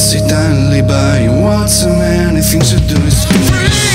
Sit it only by? What's a man? Anything to do is free.